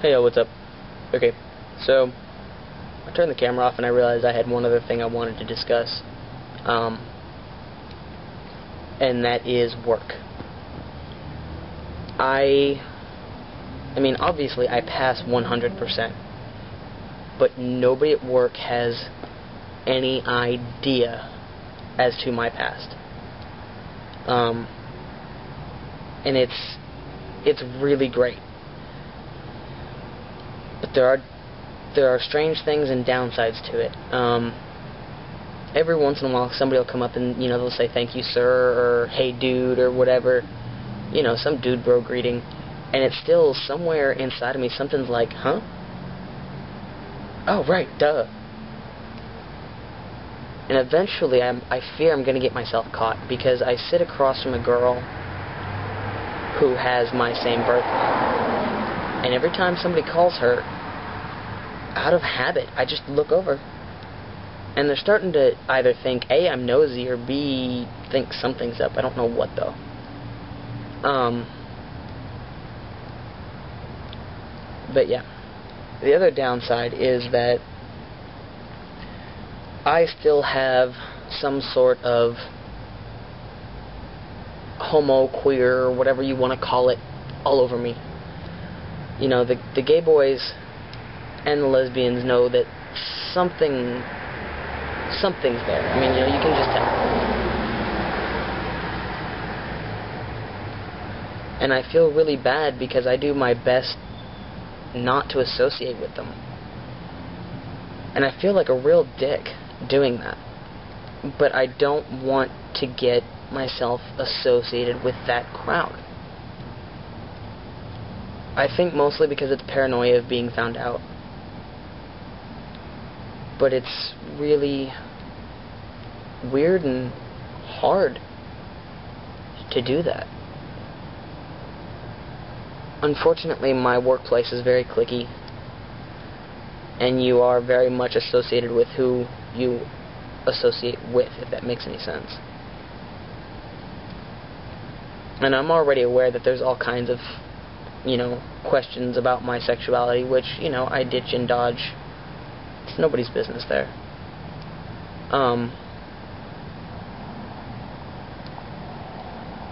Hey, yo, what's up? Okay, so I turned the camera off and I realized I had one other thing I wanted to discuss, um, and that is work. I, I mean, obviously I pass 100%, but nobody at work has any idea as to my past. Um, and it's it's really great but there are there are strange things and downsides to it. Um, every once in a while, somebody will come up and you know they'll say thank you, sir, or hey, dude, or whatever. You know, some dude bro greeting, and it's still somewhere inside of me something's like, huh? Oh right, duh. And eventually, I'm, I fear I'm going to get myself caught because I sit across from a girl who has my same birthday. And every time somebody calls her, out of habit, I just look over. And they're starting to either think, A, I'm nosy, or B, think something's up. I don't know what, though. Um, but yeah. The other downside is that I still have some sort of homo, queer, whatever you want to call it, all over me. You know, the the gay boys and the lesbians know that something something's there. I mean, you know, you can just tell. And I feel really bad because I do my best not to associate with them. And I feel like a real dick doing that. But I don't want to get myself associated with that crowd. I think mostly because it's paranoia of being found out but it's really weird and hard to do that. Unfortunately, my workplace is very cliquey, and you are very much associated with who you associate with, if that makes any sense. And I'm already aware that there's all kinds of, you know, questions about my sexuality, which, you know, I ditch and dodge it's nobody's business there. Um,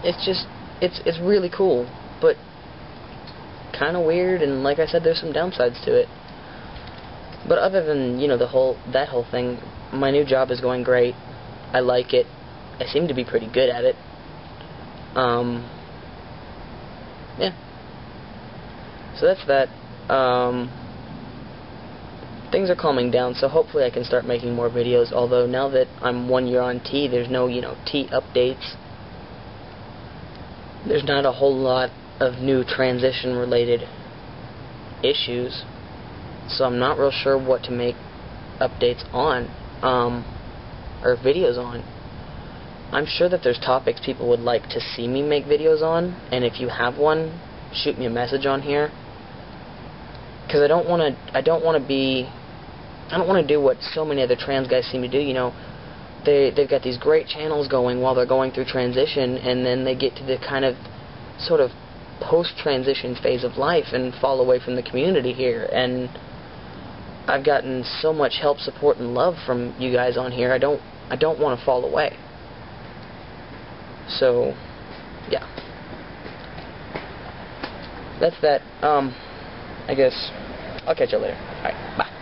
it's just, it's it's really cool, but kind of weird, and like I said, there's some downsides to it. But other than you know the whole that whole thing, my new job is going great. I like it. I seem to be pretty good at it. Um, yeah. So that's that. Um, things are calming down, so hopefully I can start making more videos, although now that I'm one year on T, there's no, you know, T updates. There's not a whole lot of new transition-related issues, so I'm not real sure what to make updates on, um, or videos on. I'm sure that there's topics people would like to see me make videos on, and if you have one, shoot me a message on here because I don't want to I don't want to be I don't want to do what so many other trans guys seem to do. You know, they they've got these great channels going while they're going through transition, and then they get to the kind of sort of post-transition phase of life and fall away from the community here. And I've gotten so much help, support, and love from you guys on here. I don't I don't want to fall away. So, yeah. That's that. Um, I guess I'll catch you later. Alright, bye.